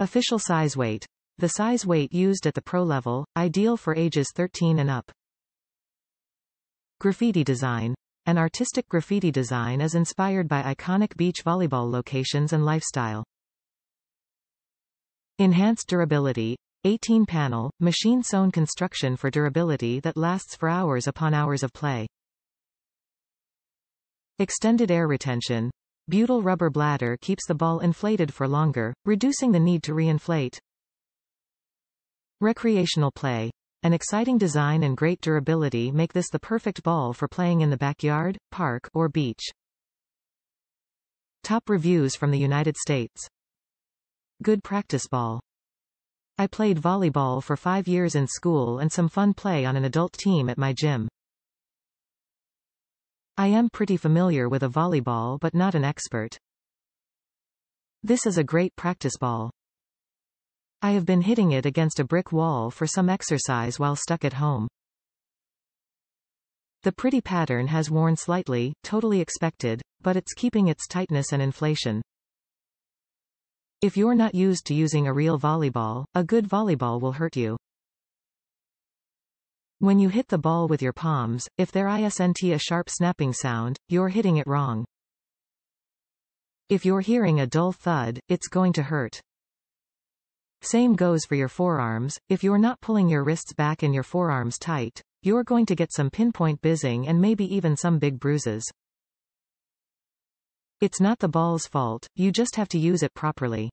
Official size weight. The size weight used at the pro level, ideal for ages 13 and up. Graffiti design. An artistic graffiti design is inspired by iconic beach volleyball locations and lifestyle. Enhanced durability. 18 panel, machine sewn construction for durability that lasts for hours upon hours of play. Extended air retention. Butyl rubber bladder keeps the ball inflated for longer, reducing the need to reinflate. Recreational play. An exciting design and great durability make this the perfect ball for playing in the backyard, park, or beach. Top reviews from the United States. Good practice ball. I played volleyball for five years in school and some fun play on an adult team at my gym. I am pretty familiar with a volleyball but not an expert. This is a great practice ball. I have been hitting it against a brick wall for some exercise while stuck at home. The pretty pattern has worn slightly, totally expected, but it's keeping its tightness and inflation. If you're not used to using a real volleyball, a good volleyball will hurt you. When you hit the ball with your palms, if there isn't a sharp snapping sound, you're hitting it wrong. If you're hearing a dull thud, it's going to hurt. Same goes for your forearms, if you're not pulling your wrists back and your forearms tight, you're going to get some pinpoint bizzing and maybe even some big bruises. It's not the ball's fault, you just have to use it properly.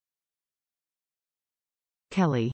Kelly